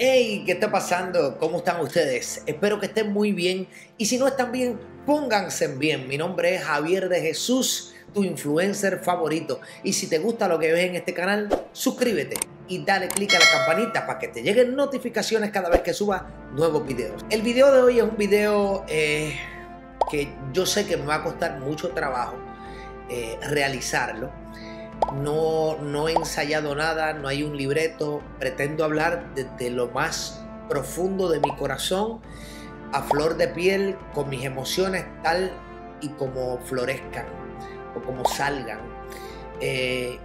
Hey, ¿qué está pasando? ¿Cómo están ustedes? Espero que estén muy bien y si no están bien, pónganse bien. Mi nombre es Javier de Jesús, tu influencer favorito. Y si te gusta lo que ves en este canal, suscríbete y dale click a la campanita para que te lleguen notificaciones cada vez que suba nuevos videos. El video de hoy es un video eh, que yo sé que me va a costar mucho trabajo eh, realizarlo no, no he ensayado nada, no hay un libreto, pretendo hablar desde lo más profundo de mi corazón, a flor de piel, con mis emociones tal y como florezcan o como salgan. Eh,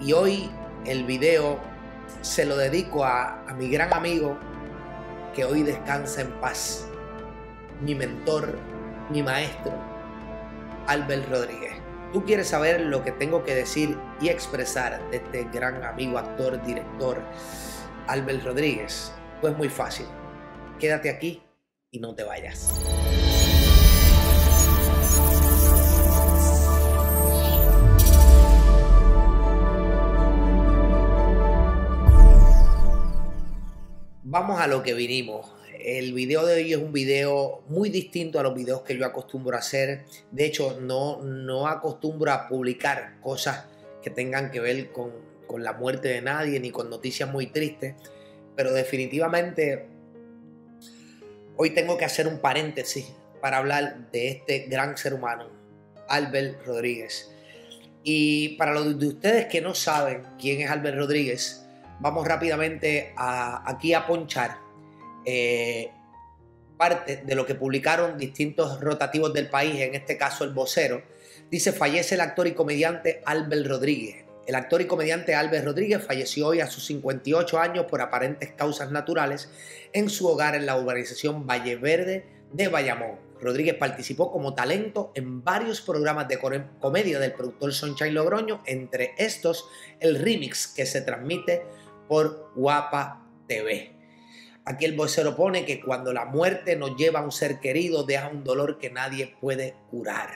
y hoy el video se lo dedico a, a mi gran amigo que hoy descansa en paz, mi mentor, mi maestro, Albert Rodríguez. Tú quieres saber lo que tengo que decir y expresar de este gran amigo, actor, director, Albert Rodríguez. Pues muy fácil. Quédate aquí y no te vayas. Vamos a lo que vinimos. El video de hoy es un video muy distinto a los videos que yo acostumbro a hacer. De hecho, no, no acostumbro a publicar cosas que tengan que ver con, con la muerte de nadie ni con noticias muy tristes. Pero definitivamente hoy tengo que hacer un paréntesis para hablar de este gran ser humano, Albert Rodríguez. Y para los de ustedes que no saben quién es Albert Rodríguez, vamos rápidamente aquí a ponchar eh, parte de lo que publicaron distintos rotativos del país, en este caso el vocero, dice fallece el actor y comediante Albert Rodríguez. El actor y comediante Albert Rodríguez falleció hoy a sus 58 años por aparentes causas naturales en su hogar en la urbanización Valle Verde de Bayamón. Rodríguez participó como talento en varios programas de comedia del productor Sunshine Logroño, entre estos el remix que se transmite por Guapa TV. Aquí el vocero pone que cuando la muerte nos lleva a un ser querido, deja un dolor que nadie puede curar.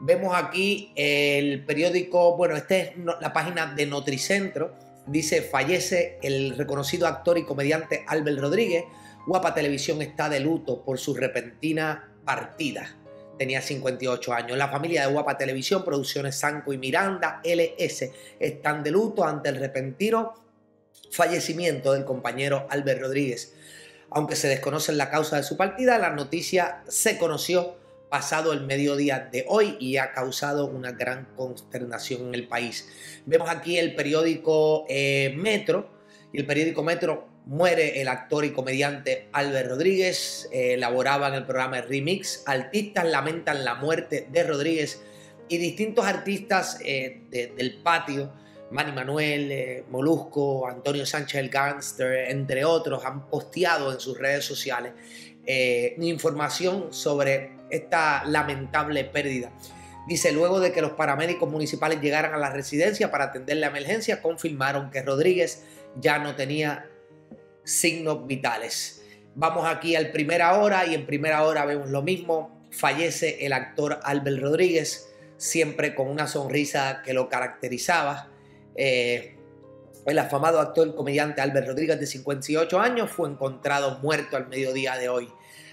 Vemos aquí el periódico, bueno, esta es la página de Notricentro. Dice, fallece el reconocido actor y comediante Albert Rodríguez. Guapa Televisión está de luto por su repentina partida. Tenía 58 años. La familia de Guapa Televisión, Producciones Sanco y Miranda, LS, están de luto ante el repentino fallecimiento del compañero Albert Rodríguez. Aunque se desconoce la causa de su partida, la noticia se conoció pasado el mediodía de hoy y ha causado una gran consternación en el país. Vemos aquí el periódico eh, Metro y el periódico Metro muere el actor y comediante Albert Rodríguez, eh, elaboraba en el programa Remix, artistas lamentan la muerte de Rodríguez y distintos artistas eh, del patio Manny Manuel, eh, Molusco, Antonio Sánchez el Gangster, entre otros, han posteado en sus redes sociales eh, información sobre esta lamentable pérdida. Dice, luego de que los paramédicos municipales llegaran a la residencia para atender la emergencia, confirmaron que Rodríguez ya no tenía signos vitales. Vamos aquí al primera hora y en primera hora vemos lo mismo. Fallece el actor Albert Rodríguez, siempre con una sonrisa que lo caracterizaba. Eh, el afamado actor comediante Albert Rodríguez, de 58 años, fue encontrado muerto al mediodía de hoy.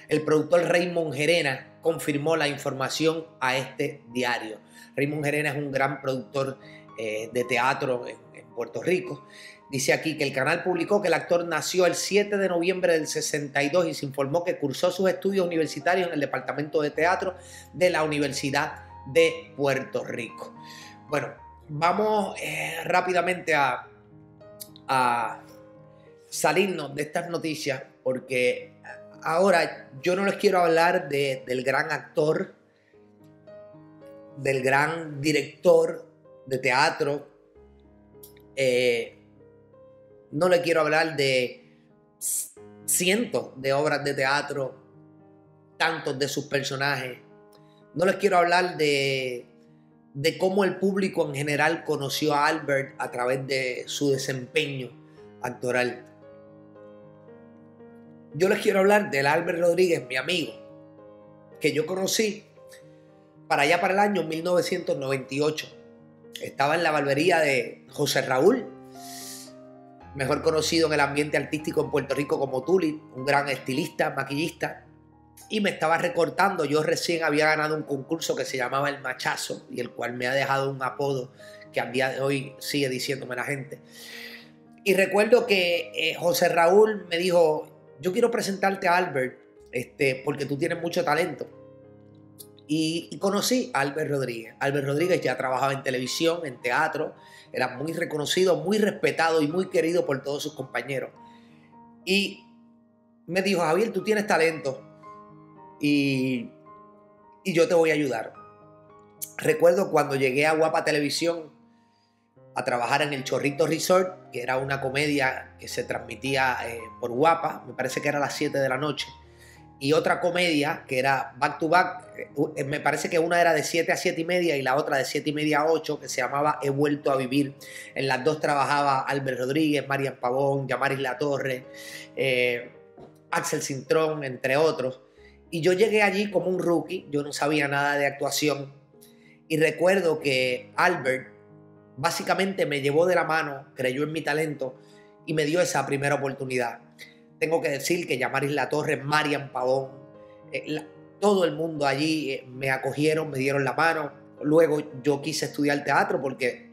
El productor Raymond Gerena confirmó la información a este diario. Raymond Gerena es un gran productor eh, de teatro en, Puerto Rico. Dice aquí que el canal publicó que el actor nació el 7 de noviembre del 62 y se informó que cursó sus estudios universitarios en el Departamento de Teatro de la Universidad de Puerto Rico. Bueno, vamos eh, rápidamente a, salirnos de estas noticias porque ahora yo no les quiero hablar del gran actor, del gran director de teatro, eh, no le quiero hablar de cientos de obras de teatro, tantos de sus personajes, no les quiero hablar de de cómo el público en general conoció a Albert a través de su desempeño actoral. Yo les quiero hablar del Albert Rodríguez, mi amigo, que yo conocí para allá para el año 1998. Estaba en la barbería de José Raúl mejor conocido en el ambiente artístico en Puerto Rico como Tuli, un gran estilista, maquillista, y me estaba recortando. Yo recién había ganado un concurso que se llamaba El Machazo y el cual me ha dejado un apodo que al día de hoy sigue diciéndome la gente. Y recuerdo que eh, José Raúl me dijo, yo quiero presentarte a Albert este, porque tú tienes mucho talento. Y, conocí a Albert Rodríguez. Albert Rodríguez ya trabajaba en televisión, en teatro, era muy reconocido, muy respetado y muy querido por todos sus compañeros. Y me dijo, Javier, tú tienes talento y, yo te voy a ayudar. Recuerdo cuando llegué a Guapa Televisión a trabajar en el Chorrito Resort, que era una comedia que se transmitía eh, por Guapa, me parece que era a las 7 de la noche y otra comedia que era back to back, eh, me parece que una era de 7 a 7 y media y la otra de 7 y media a 8, que se llamaba He vuelto a vivir. En las dos trabajaba Albert Rodríguez, Marian Pavón, Yamaris La Torre, eh, Axel Cintrón, entre otros. Y yo llegué allí como un rookie, yo no sabía nada de actuación. Y recuerdo que Albert básicamente me llevó de la mano, creyó en mi talento y me dio esa primera oportunidad tengo que decir que Yamaris La Torre, Marian Pavón, eh, todo el mundo allí eh, me acogieron, me dieron la mano. Luego yo quise estudiar teatro porque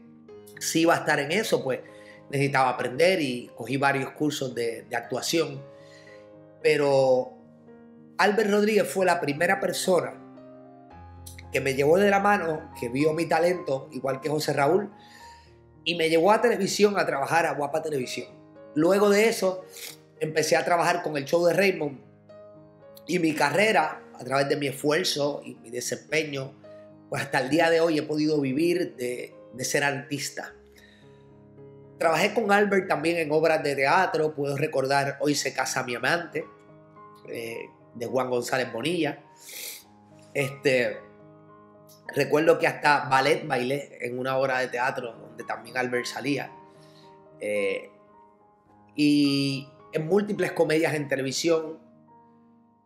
si iba a estar en eso, pues necesitaba aprender y cogí varios cursos de, de actuación. Pero Albert Rodríguez fue la primera persona que me llevó de la mano, que vio mi talento, igual que José Raúl, y me llevó a televisión a trabajar a Guapa Televisión. Luego de eso, empecé a trabajar con el show de Raymond y mi carrera, a través de mi esfuerzo y mi desempeño, pues hasta el día de hoy he podido vivir de, ser artista. Trabajé con Albert también en obras de teatro, puedo recordar Hoy se casa mi amante, eh, de Juan González Bonilla. Este, recuerdo que hasta ballet bailé en una obra de teatro donde también Albert salía. Eh, y, en múltiples comedias en televisión,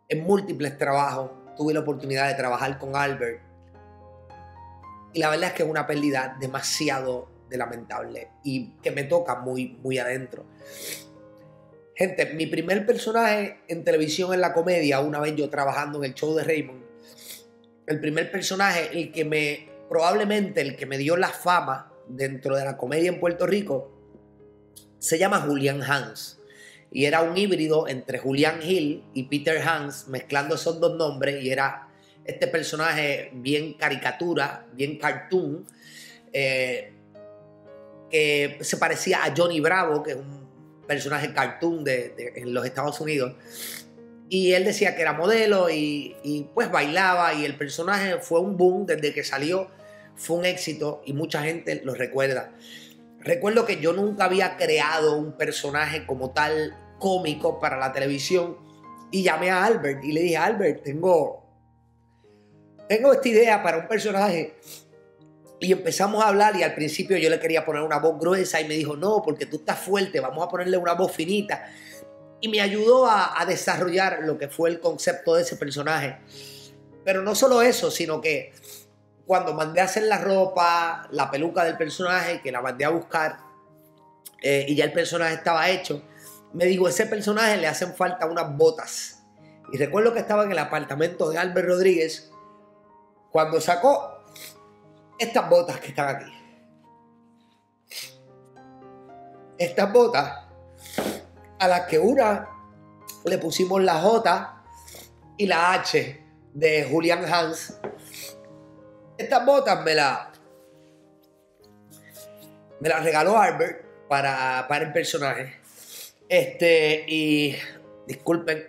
en múltiples trabajos. Tuve la oportunidad de trabajar con Albert. Y la verdad es que es una pérdida demasiado lamentable y que me toca muy, muy adentro. Gente, mi primer personaje en televisión en la comedia, una vez yo trabajando en el show de Raymond, el primer personaje, el que me, probablemente el que me dio la fama dentro de la comedia en Puerto Rico, se llama Julian Hans. Y era un híbrido entre Julian Hill y Peter Hans, mezclando esos dos nombres, y era este personaje bien caricatura, bien cartoon, eh, que se parecía a Johnny Bravo, que es un personaje cartoon de, en los Estados Unidos. Y él decía que era modelo y, y, pues bailaba y el personaje fue un boom desde que salió, fue un éxito y mucha gente lo recuerda. Recuerdo que yo nunca había creado un personaje como tal cómico para la televisión y llamé a Albert y le dije, Albert, tengo, tengo esta idea para un personaje. Y empezamos a hablar y al principio yo le quería poner una voz gruesa y me dijo, no, porque tú estás fuerte, vamos a ponerle una voz finita. Y me ayudó a, desarrollar lo que fue el concepto de ese personaje. Pero no solo eso, sino que cuando mandé a hacer la ropa, la peluca del personaje, que la mandé a buscar eh, y ya el personaje estaba hecho, me dijo, ese personaje le hacen falta unas botas. Y recuerdo que estaba en el apartamento de Albert Rodríguez cuando sacó estas botas que están aquí. Estas botas a las que una le pusimos la J y la H de Julian Hans. Estas botas me las me las regaló Albert para, para el personaje. Este, y disculpen,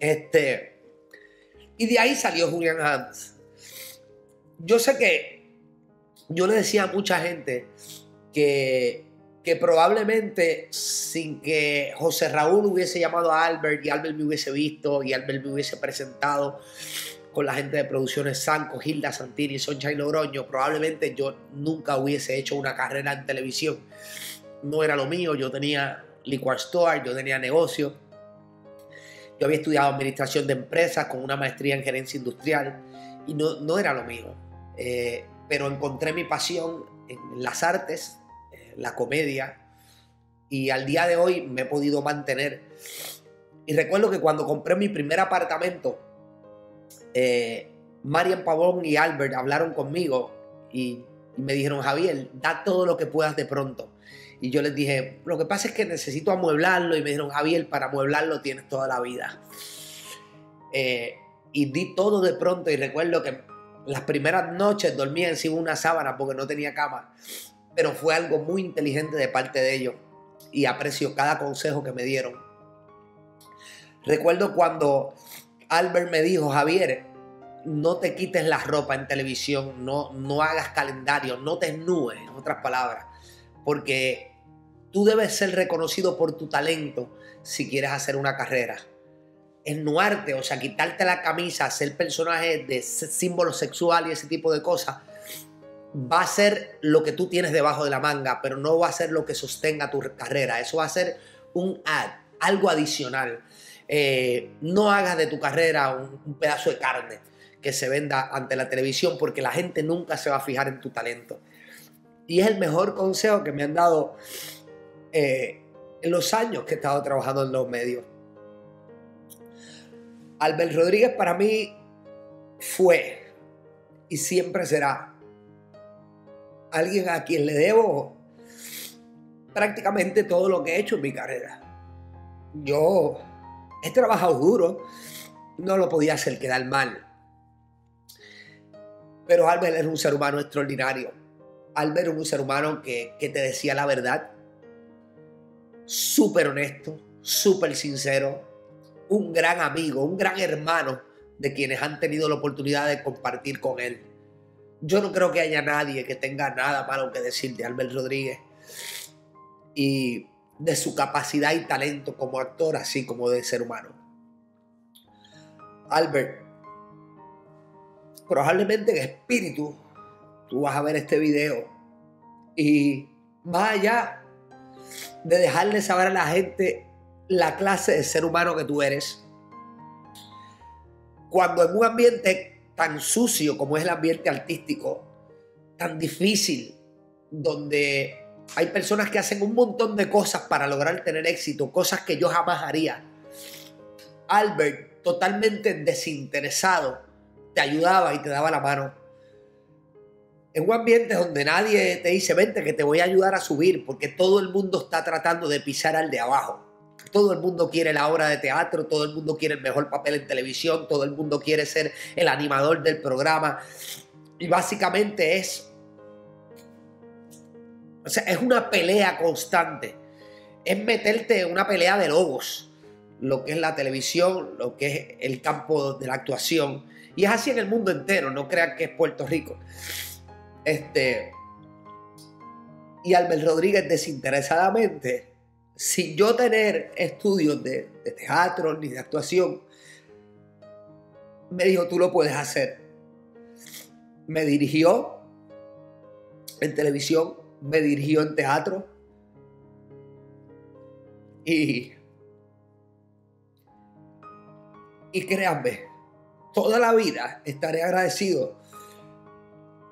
este, y de ahí salió Julian Hans. Yo sé que yo le decía a mucha gente que, que probablemente sin que José Raúl hubiese llamado a Albert y Albert me hubiese visto y Albert me hubiese presentado con la gente de producciones Sanco, Hilda Santini, y Logroño, probablemente yo nunca hubiese hecho una carrera en televisión. No era lo mío, yo tenía liquor store, yo tenía negocio. Yo había estudiado administración de empresas con una maestría en gerencia industrial y no, no era lo mío. Eh, pero encontré mi pasión en las artes, la comedia, y al día de hoy me he podido mantener. Y recuerdo que cuando compré mi primer apartamento, eh, Marian Pavón y Albert hablaron conmigo y, y me dijeron, Javier, da todo lo que puedas de pronto. Y yo les dije, lo que pasa es que necesito amueblarlo. Y me dijeron, Javier, para amueblarlo tienes toda la vida. Eh, y di todo de pronto y recuerdo que las primeras noches dormía encima de una sábana porque no tenía cama. Pero fue algo muy inteligente de parte de ellos y aprecio cada consejo que me dieron. Recuerdo cuando Albert me dijo, Javier, no te quites la ropa en televisión, no, no hagas calendario, no te esnúes, en otras palabras, porque tú debes ser reconocido por tu talento si quieres hacer una carrera. Ennuarte, o sea, quitarte la camisa, ser personaje de símbolo sexual y ese tipo de cosas, va a ser lo que tú tienes debajo de la manga, pero no va a ser lo que sostenga tu carrera. Eso va a ser un ad, algo adicional. Eh, no hagas de tu carrera un, un, pedazo de carne que se venda ante la televisión porque la gente nunca se va a fijar en tu talento. Y es el mejor consejo que me han dado eh, en los años que he estado trabajando en los medios. Albert Rodríguez para mí fue y siempre será alguien a quien le debo prácticamente todo lo que he hecho en mi carrera. Yo he trabajado duro, no lo podía hacer quedar mal. Pero Albert es un ser humano extraordinario. Albert es un ser humano que, que te decía la verdad, súper honesto, súper sincero, un gran amigo, un gran hermano de quienes han tenido la oportunidad de compartir con él. Yo no creo que haya nadie que tenga nada malo que decir de Albert Rodríguez y de su capacidad y talento como actor, así como de ser humano. Albert, probablemente en espíritu tú vas a ver este video y más allá de dejarle saber a la gente la clase de ser humano que tú eres, cuando en un ambiente tan sucio como es el ambiente artístico, tan difícil, donde hay personas que hacen un montón de cosas para lograr tener éxito, cosas que yo jamás haría. Albert, totalmente desinteresado, te ayudaba y te daba la mano. En un ambiente donde nadie te dice, vente que te voy a ayudar a subir, porque todo el mundo está tratando de pisar al de abajo. Todo el mundo quiere la obra de teatro, todo el mundo quiere el mejor papel en televisión, todo el mundo quiere ser el animador del programa. Y básicamente es. O sea, es una pelea constante. Es meterte en una pelea de lobos. Lo que es la televisión, lo que es el campo de la actuación. Y es así en el mundo entero, no crean que es Puerto Rico. Este. Y Albert Rodríguez desinteresadamente sin yo tener estudios de, teatro ni de actuación, me dijo, tú lo puedes hacer. Me dirigió en televisión, me dirigió en teatro. Y, y créanme, toda la vida estaré agradecido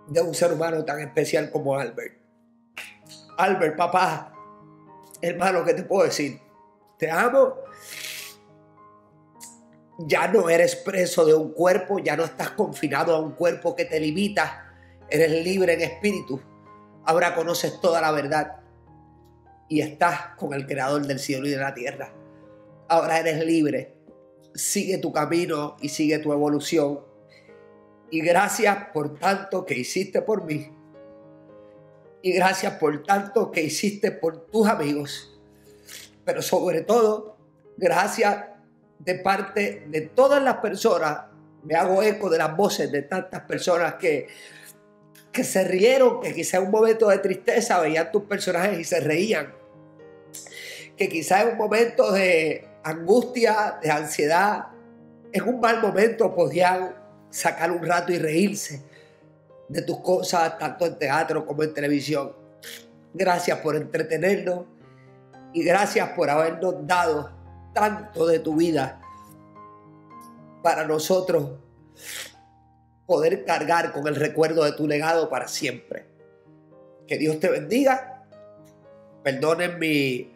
de un ser humano tan especial como Albert. Albert, papá, hermano, ¿qué te puedo decir? Te amo. Ya no eres preso de un cuerpo, ya no estás confinado a un cuerpo que te limita. Eres libre en espíritu. Ahora conoces toda la verdad y estás con el creador del cielo y de la tierra. Ahora eres libre. Sigue tu camino y sigue tu evolución. Y gracias por tanto que hiciste por mí y gracias por tanto que hiciste por tus amigos. Pero sobre todo, gracias de parte de todas las personas. Me hago eco de las voces de tantas personas que, que se rieron, que quizá en un momento de tristeza veían tus personajes y se reían. Que quizá en un momento de angustia, de ansiedad, en un mal momento podían sacar un rato y reírse de tus cosas, tanto en teatro como en televisión. Gracias por entretenernos y gracias por habernos dado tanto de tu vida para nosotros poder cargar con el recuerdo de tu legado para siempre. Que Dios te bendiga Perdonen mi...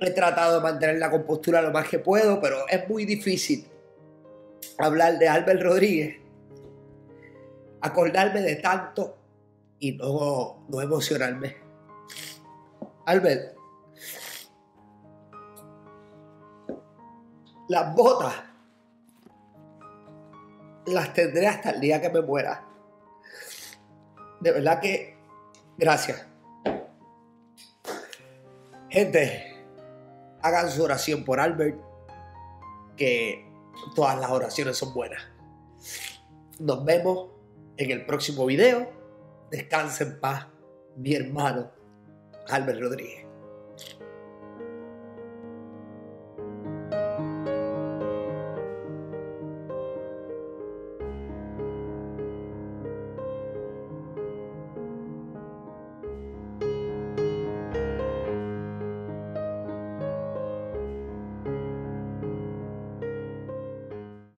He tratado de mantener la compostura lo más que puedo, pero es muy difícil hablar de Albert Rodríguez, acordarme de tanto y no, no emocionarme. Albert, las botas las tendré hasta el día que me muera. De verdad que gracias. Gente, hagan su oración por Albert, que todas las oraciones son buenas. Nos vemos en el próximo video. Descanse en paz, mi hermano Albert Rodríguez.